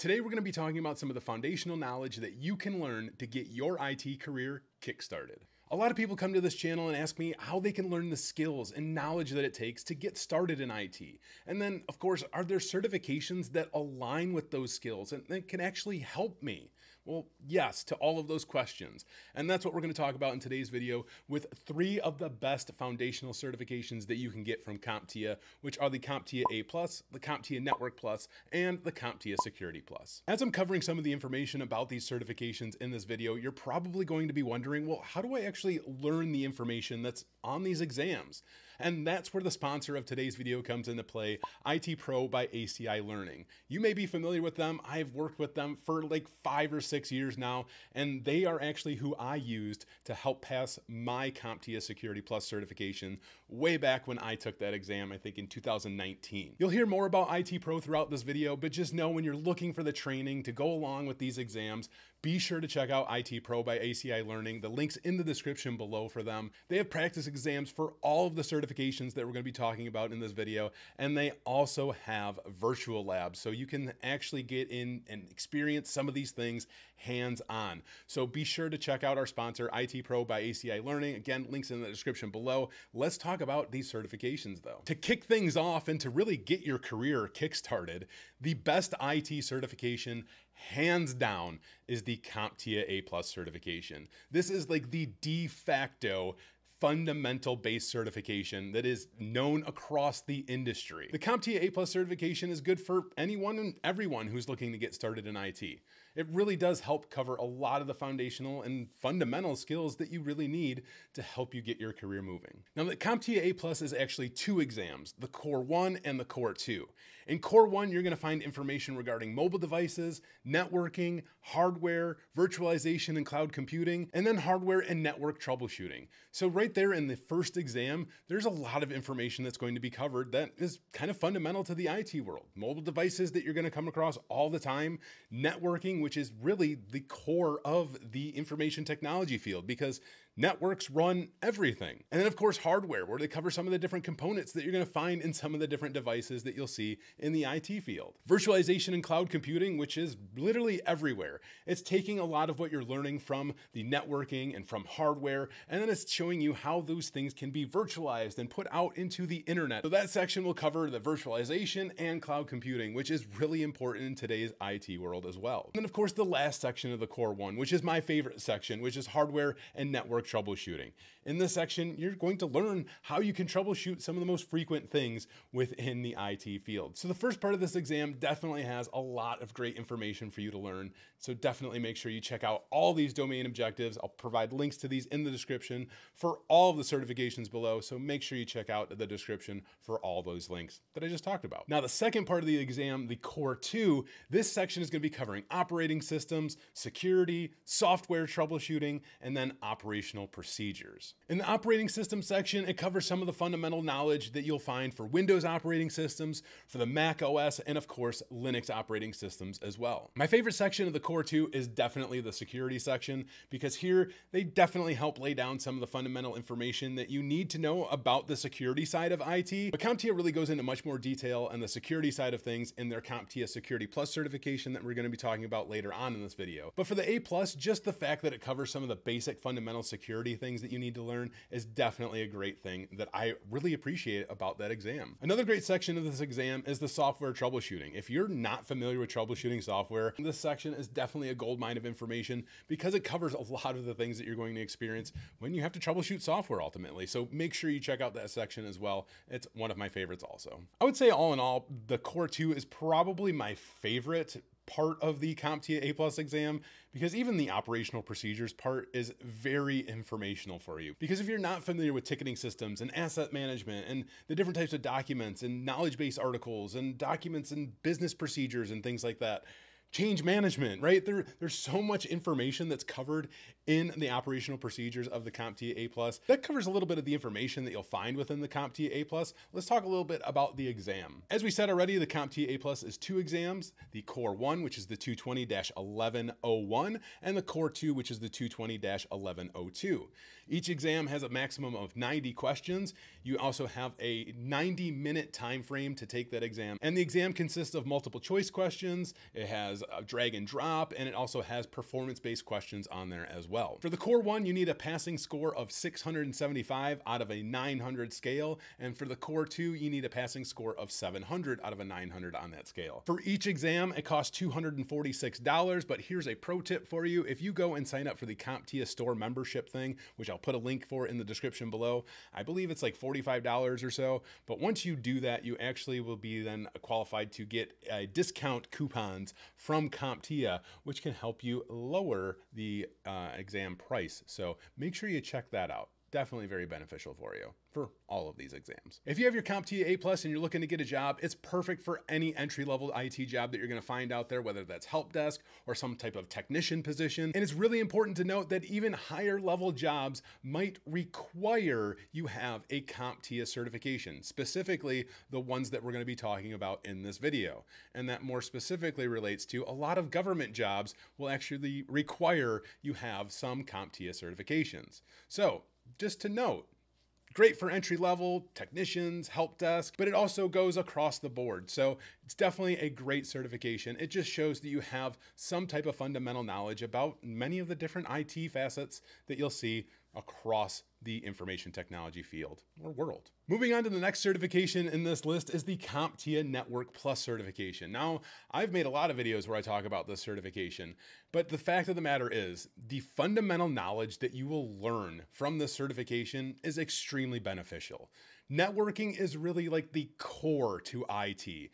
Today, we're going to be talking about some of the foundational knowledge that you can learn to get your IT career kickstarted. A lot of people come to this channel and ask me how they can learn the skills and knowledge that it takes to get started in IT. And then, of course, are there certifications that align with those skills and that can actually help me? Well, yes, to all of those questions. And that's what we're going to talk about in today's video with three of the best foundational certifications that you can get from CompTIA, which are the CompTIA A+, the CompTIA Network Plus, and the CompTIA Security Plus. As I'm covering some of the information about these certifications in this video, you're probably going to be wondering, well, how do I actually learn the information that's on these exams? And that's where the sponsor of today's video comes into play, IT Pro by ACI Learning. You may be familiar with them. I've worked with them for like five or six years now, and they are actually who I used to help pass my CompTIA Security Plus certification way back when I took that exam, I think in 2019. You'll hear more about IT Pro throughout this video, but just know when you're looking for the training to go along with these exams, be sure to check out IT Pro by ACI Learning. The link's in the description below for them. They have practice exams for all of the certifications that we're going to be talking about in this video, and they also have virtual labs, so you can actually get in and experience some of these things hands-on. So be sure to check out our sponsor, IT Pro by ACI Learning. Again, links in the description below. Let's talk about these certifications though. To kick things off and to really get your career kickstarted, the best IT certification hands down is the CompTIA A plus certification. This is like the de facto fundamental base certification that is known across the industry. The CompTIA A plus certification is good for anyone and everyone who's looking to get started in IT it really does help cover a lot of the foundational and fundamental skills that you really need to help you get your career moving. Now, the CompTIA A Plus is actually two exams, the Core 1 and the Core 2. In Core 1, you're going to find information regarding mobile devices, networking, hardware, virtualization and cloud computing, and then hardware and network troubleshooting. So right there in the first exam, there's a lot of information that's going to be covered that is kind of fundamental to the IT world. Mobile devices that you're going to come across all the time, networking, which is really the core of the information technology field because Networks run everything. And then, of course, hardware, where they cover some of the different components that you're going to find in some of the different devices that you'll see in the IT field. Virtualization and cloud computing, which is literally everywhere. It's taking a lot of what you're learning from the networking and from hardware, and then it's showing you how those things can be virtualized and put out into the internet. So that section will cover the virtualization and cloud computing, which is really important in today's IT world as well. And then, of course, the last section of the core one, which is my favorite section, which is hardware and troubleshooting. In this section, you're going to learn how you can troubleshoot some of the most frequent things within the IT field. So the first part of this exam definitely has a lot of great information for you to learn. So definitely make sure you check out all these domain objectives. I'll provide links to these in the description for all of the certifications below. So make sure you check out the description for all those links that I just talked about. Now, the second part of the exam, the core two, this section is gonna be covering operating systems, security, software troubleshooting, and then operational operational procedures. In the operating system section, it covers some of the fundamental knowledge that you'll find for Windows operating systems, for the Mac OS, and of course, Linux operating systems as well. My favorite section of the Core 2 is definitely the security section, because here they definitely help lay down some of the fundamental information that you need to know about the security side of IT. But CompTIA really goes into much more detail on the security side of things in their CompTIA Security Plus certification that we're going to be talking about later on in this video. But for the A+, just the fact that it covers some of the basic fundamental security security things that you need to learn is definitely a great thing that I really appreciate about that exam. Another great section of this exam is the software troubleshooting. If you're not familiar with troubleshooting software, this section is definitely a gold mine of information because it covers a lot of the things that you're going to experience when you have to troubleshoot software ultimately. So make sure you check out that section as well. It's one of my favorites also. I would say all in all, the core two is probably my favorite part of the CompTIA A plus exam because even the operational procedures part is very informational for you. Because if you're not familiar with ticketing systems and asset management and the different types of documents and knowledge base articles and documents and business procedures and things like that, change management, right? There, there's so much information that's covered in the operational procedures of the CompTIA A+. plus. That covers a little bit of the information that you'll find within the CompTIA A+. plus. Let's talk a little bit about the exam. As we said already, the CompTIA A+, plus is two exams, the Core 1, which is the 220-1101, and the Core 2, which is the 220-1102. Each exam has a maximum of 90 questions. You also have a 90 minute time frame to take that exam. And the exam consists of multiple choice questions. It has has a drag and drop, and it also has performance based questions on there as well. For the core one, you need a passing score of 675 out of a 900 scale, and for the core two, you need a passing score of 700 out of a 900 on that scale. For each exam, it costs $246, but here's a pro tip for you. If you go and sign up for the CompTIA store membership thing, which I'll put a link for in the description below, I believe it's like $45 or so, but once you do that, you actually will be then qualified to get a discount coupons from CompTIA, which can help you lower the uh, exam price. So make sure you check that out definitely very beneficial for you for all of these exams. If you have your CompTIA A plus and you're looking to get a job, it's perfect for any entry level IT job that you're going to find out there, whether that's help desk or some type of technician position. And it's really important to note that even higher level jobs might require you have a CompTIA certification, specifically the ones that we're going to be talking about in this video. And that more specifically relates to a lot of government jobs will actually require you have some CompTIA certifications. So just to note, great for entry level, technicians, help desk, but it also goes across the board. So it's definitely a great certification. It just shows that you have some type of fundamental knowledge about many of the different IT facets that you'll see across the information technology field or world. Moving on to the next certification in this list is the CompTIA Network Plus certification. Now, I've made a lot of videos where I talk about this certification, but the fact of the matter is, the fundamental knowledge that you will learn from this certification is extremely beneficial. Networking is really like the core to IT.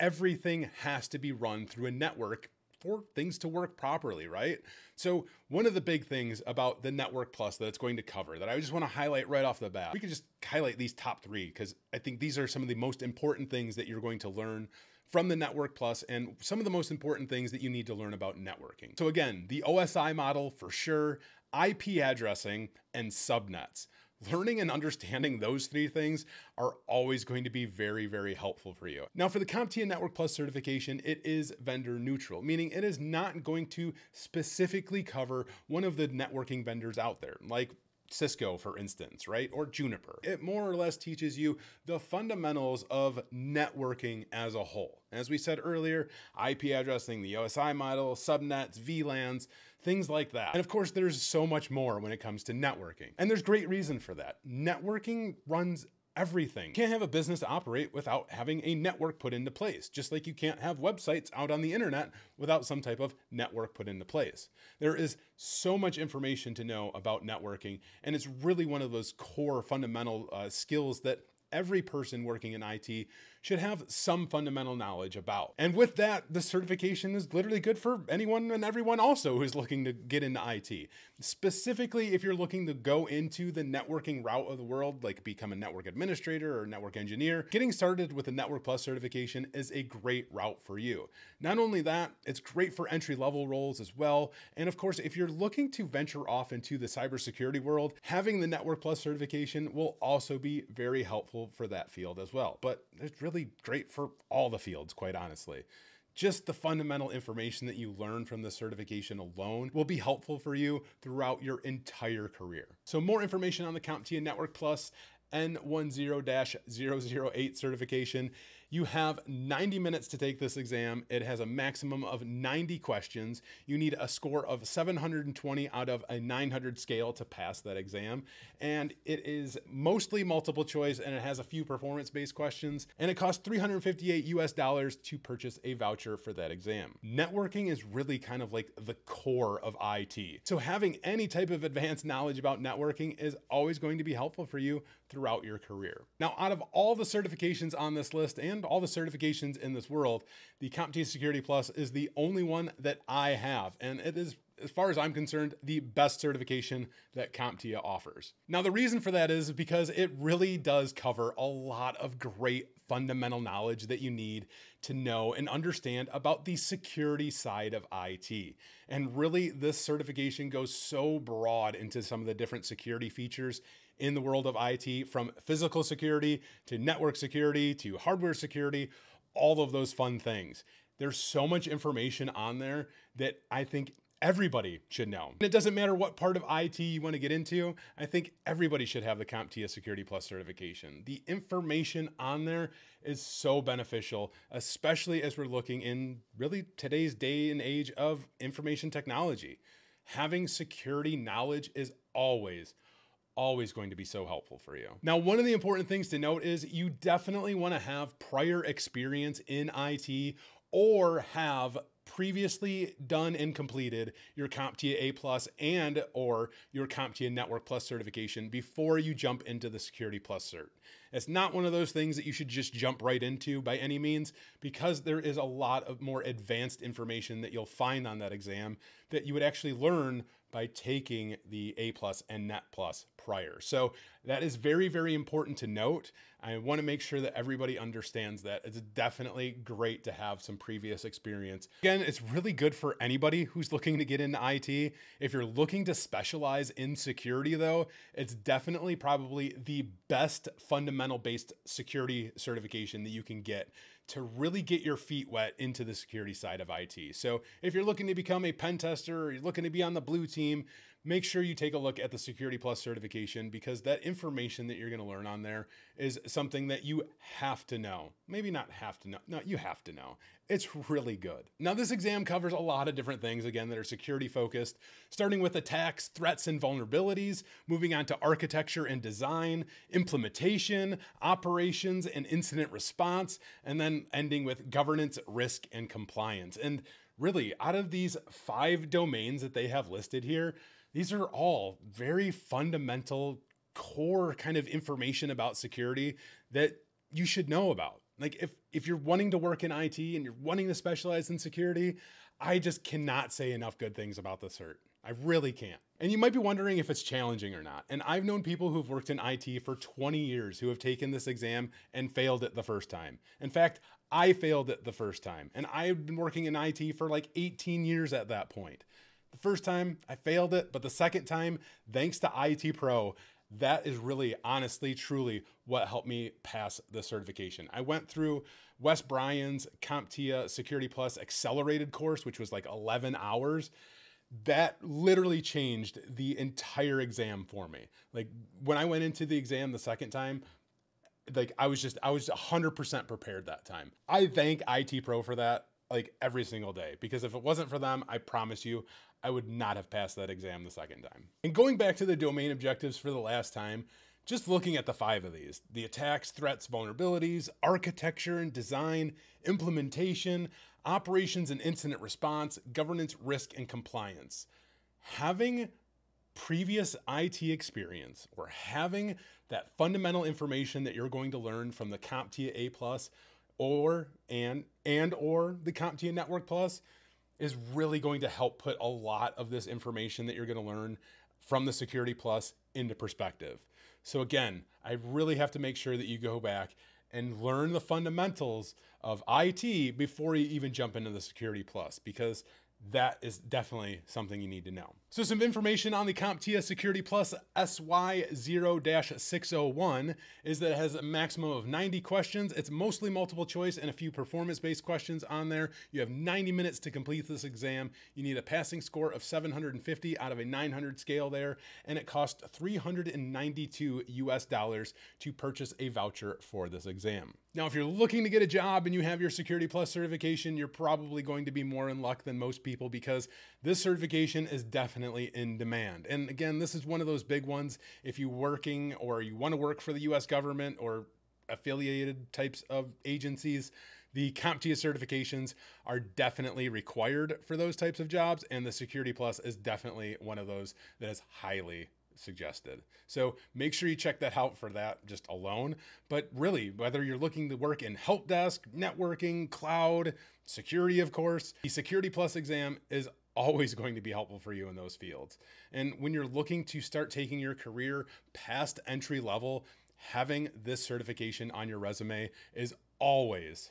Everything has to be run through a network for things to work properly, right? So, one of the big things about the Network Plus that it's going to cover that I just want to highlight right off the bat, we could just highlight these top three because I think these are some of the most important things that you're going to learn from the Network Plus and some of the most important things that you need to learn about networking. So, again, the OSI model for sure, IP addressing, and subnets learning and understanding those three things are always going to be very, very helpful for you. Now, for the CompTIA Network Plus certification, it is vendor neutral, meaning it is not going to specifically cover one of the networking vendors out there, like Cisco, for instance, right? Or Juniper. It more or less teaches you the fundamentals of networking as a whole. As we said earlier, IP addressing, the OSI model, subnets, VLANs, things like that. And of course, there's so much more when it comes to networking. And there's great reason for that. Networking runs everything. You can't have a business operate without having a network put into place, just like you can't have websites out on the internet without some type of network put into place. There is so much information to know about networking, and it's really one of those core fundamental uh, skills that every person working in IT should have some fundamental knowledge about. And with that, the certification is literally good for anyone and everyone also who's looking to get into IT. Specifically, if you're looking to go into the networking route of the world, like become a network administrator or network engineer, getting started with a Network Plus certification is a great route for you. Not only that, it's great for entry level roles as well. And of course, if you're looking to venture off into the cybersecurity world, having the Network Plus certification will also be very helpful for that field as well. But it's really great for all the fields, quite honestly. Just the fundamental information that you learn from the certification alone will be helpful for you throughout your entire career. So, more information on the CompTIA Network Plus N10 008 certification you have 90 minutes to take this exam. It has a maximum of 90 questions. You need a score of 720 out of a 900 scale to pass that exam. And it is mostly multiple choice and it has a few performance based questions. And it costs 358 US dollars to purchase a voucher for that exam. Networking is really kind of like the core of IT. So having any type of advanced knowledge about networking is always going to be helpful for you throughout your career. Now, out of all the certifications on this list and all the certifications in this world, the CompTIA Security Plus is the only one that I have. And it is as far as I'm concerned, the best certification that CompTIA offers. Now, the reason for that is because it really does cover a lot of great fundamental knowledge that you need to know and understand about the security side of IT. And really, this certification goes so broad into some of the different security features in the world of IT from physical security to network security to hardware security, all of those fun things. There's so much information on there that I think everybody should know. And it doesn't matter what part of IT you want to get into, I think everybody should have the CompTIA Security Plus certification. The information on there is so beneficial, especially as we're looking in really today's day and age of information technology. Having security knowledge is always always going to be so helpful for you. Now, one of the important things to note is you definitely want to have prior experience in IT or have previously done and completed your CompTIA A Plus and or your CompTIA Network Plus certification before you jump into the Security Plus cert. It's not one of those things that you should just jump right into by any means because there is a lot of more advanced information that you'll find on that exam that you would actually learn by taking the A plus and Net plus prior. So that is very, very important to note. I want to make sure that everybody understands that. It's definitely great to have some previous experience. Again, it's really good for anybody who's looking to get into IT. If you're looking to specialize in security, though, it's definitely probably the best fundamental based security certification that you can get to really get your feet wet into the security side of IT. So if you're looking to become a pen tester or you're looking to be on the blue team, make sure you take a look at the Security Plus certification because that information that you're going to learn on there is something that you have to know. Maybe not have to know. No, you have to know. It's really good. Now, this exam covers a lot of different things, again, that are security focused, starting with attacks, threats, and vulnerabilities, moving on to architecture and design, implementation, operations, and incident response, and then ending with governance, risk, and compliance. And really, out of these five domains that they have listed here, these are all very fundamental, core kind of information about security that you should know about. Like if if you're wanting to work in IT and you're wanting to specialize in security, I just cannot say enough good things about the cert. I really can't. And you might be wondering if it's challenging or not. And I've known people who've worked in IT for 20 years who have taken this exam and failed it the first time. In fact, I failed it the first time. And I've been working in IT for like 18 years at that point. The first time I failed it, but the second time, thanks to IT Pro, that is really honestly, truly what helped me pass the certification. I went through Wes Bryan's CompTIA Security Plus accelerated course, which was like 11 hours. That literally changed the entire exam for me. Like when I went into the exam the second time, like I was just I was 100% prepared that time. I thank IT Pro for that like every single day because if it wasn't for them, I promise you I would not have passed that exam the second time. And going back to the domain objectives for the last time, just looking at the five of these the attacks, threats, vulnerabilities, architecture and design, implementation, operations and incident response, governance, risk, and compliance. Having previous IT experience or having that fundamental information that you're going to learn from the CompTIA A plus or and and or the CompTIA Network Plus is really going to help put a lot of this information that you're going to learn from the Security Plus into perspective. So, again, I really have to make sure that you go back and learn the fundamentals of IT before you even jump into the Security Plus because that is definitely something you need to know. So some information on the CompTIA Security Plus SY0-601 is that it has a maximum of 90 questions. It's mostly multiple choice and a few performance-based questions on there. You have 90 minutes to complete this exam. You need a passing score of 750 out of a 900 scale there, and it costs 392 US dollars to purchase a voucher for this exam. Now, if you're looking to get a job and you have your Security Plus certification, you're probably going to be more in luck than most people because this certification is definitely in demand. And again, this is one of those big ones. If you're working or you want to work for the US government or affiliated types of agencies, the CompTIA certifications are definitely required for those types of jobs, and the Security Plus is definitely one of those that is highly suggested. So make sure you check that out for that just alone. But really, whether you're looking to work in help desk, networking, cloud, security, of course, the Security Plus exam is always going to be helpful for you in those fields. And when you're looking to start taking your career past entry level, having this certification on your resume is always,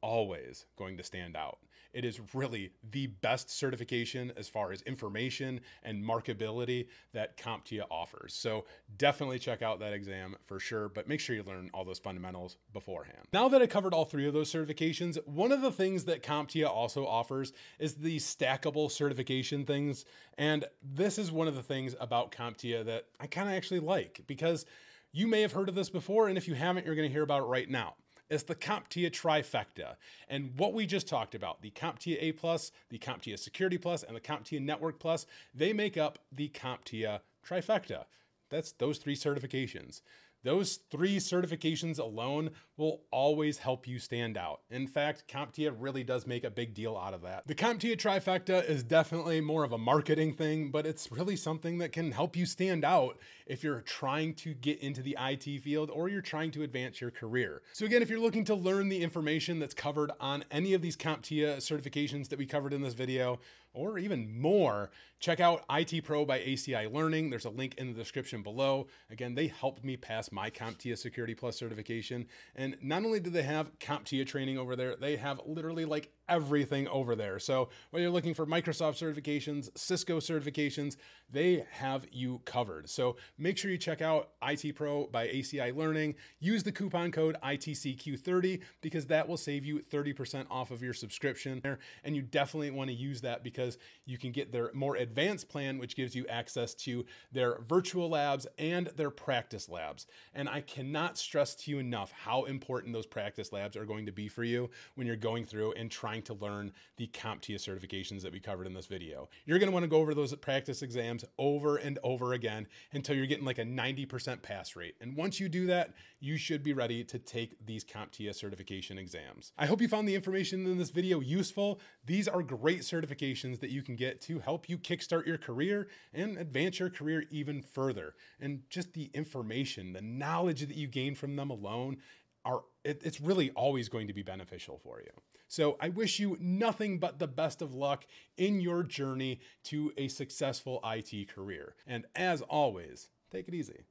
always going to stand out. It is really the best certification as far as information and markability that CompTIA offers. So definitely check out that exam for sure, but make sure you learn all those fundamentals beforehand. Now that I covered all three of those certifications, one of the things that CompTIA also offers is the stackable certification things. And this is one of the things about CompTIA that I kind of actually like because you may have heard of this before, and if you haven't, you're going to hear about it right now. It's the CompTIA trifecta. And what we just talked about, the CompTIA A+, Plus, the CompTIA Security Plus, and the CompTIA Network Plus, they make up the CompTIA trifecta. That's those three certifications. Those three certifications alone will always help you stand out. In fact, CompTIA really does make a big deal out of that. The CompTIA trifecta is definitely more of a marketing thing, but it's really something that can help you stand out if you're trying to get into the IT field or you're trying to advance your career. So again, if you're looking to learn the information that's covered on any of these CompTIA certifications that we covered in this video, or even more, check out IT Pro by ACI Learning. There's a link in the description below. Again, they helped me pass my CompTIA Security Plus certification. And not only do they have CompTIA training over there, they have literally like everything over there. So whether you're looking for Microsoft certifications, Cisco certifications, they have you covered. So make sure you check out IT Pro by ACI Learning. Use the coupon code ITCQ30 because that will save you 30% off of your subscription there. And you definitely want to use that because you can get their more advanced plan, which gives you access to their virtual labs and their practice labs. And I cannot stress to you enough how important those practice labs are going to be for you when you're going through and trying to learn the CompTIA certifications that we covered in this video. You're going to want to go over those practice exams over and over again until you're getting like a 90% pass rate. And once you do that, you should be ready to take these CompTIA certification exams. I hope you found the information in this video useful. These are great certifications that you can get to help you kickstart your career and advance your career even further. And just the information, the knowledge that you gain from them alone are it, it's really always going to be beneficial for you. So I wish you nothing but the best of luck in your journey to a successful IT career. And as always, take it easy.